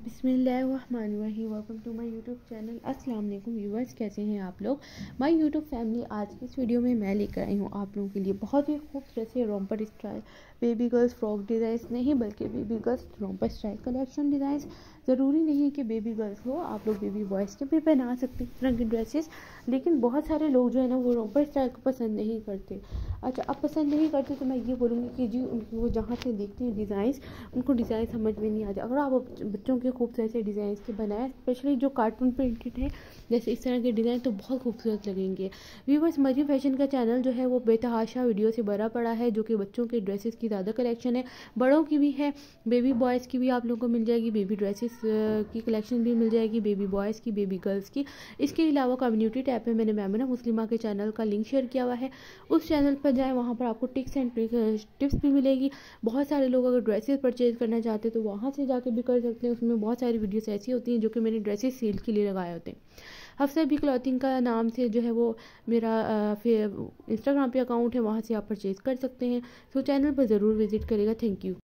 बिसमीम welcome to my YouTube channel अस्सलाम वालेकुम व्यूवर्स कैसे हैं आप लोग? माय यूट्यूब फैमिली आज की इस वीडियो में मैं लेकर आई हूँ आप लोगों के लिए बहुत ही खूबसूरत से romper style baby girls frock designs नहीं बल्कि baby girls romper style collection designs ज़रूरी नहीं है कि बेबी गर्ल्स हो, आप लोग बेबी बॉयज़ के भी पहना सकते हैं रंग की ड्रेसेस लेकिन बहुत सारे लोग जो है ना, वो रोमपर स्टाइल को पसंद नहीं करते। अच्छा अब पसंद नहीं करते तो मैं ये बोलूँगी कि जी, उनको जहाँ से देखते हैं डिज़ाइंस उनको डिज़ाइन समझ में नहीं आते। अगर आप बच्चों के खूबसूरत से डिज़ाइन के बनाए स्पेशली जो कार्टून प्रिंटेड हैं, जैसे इस तरह के डिज़ाइन तो बहुत खूबसूरत लगेंगे। व्यूवर्स मरी फ़ैशन का चैनल जो है, वो बेतहाशा वीडियो से भरा पड़ा है, जो कि बच्चों के ड्रेसेस की ज़्यादा कलेक्शन है, बड़ों की भी है बेबी बॉयज़ की भी आप लोगों को मिल जाएगी बेबी ड्रेसेस की कलेक्शन भी मिल जाएगी बेबी बॉयज़ की बेबी गर्ल्स की। इसके अलावा कम्युनिटी टैप पर मैंने मैमना मुस्लिमा के चैनल का लिंक शेयर किया हुआ है। उस चैनल पर जाएँ, वहाँ पर आपको टिक्स एंड टिप्स भी मिलेगी। बहुत सारे लोग अगर ड्रेसेस परचेज करना चाहते हैं तो वहाँ से जाके भी कर सकते हैं, उसमें बहुत सारी वीडियोस ऐसी होती हैं जो कि मैंने ड्रेसेस सेल के लिए लगाए होते हैं। हफ्सा भी क्लॉथिंग का नाम से जो है वो मेरा फिर इंस्टाग्राम पे अकाउंट है, वहाँ से आप परचेज़ कर सकते हैं। तो चैनल पर ज़रूर विज़िट करेगा। Thank you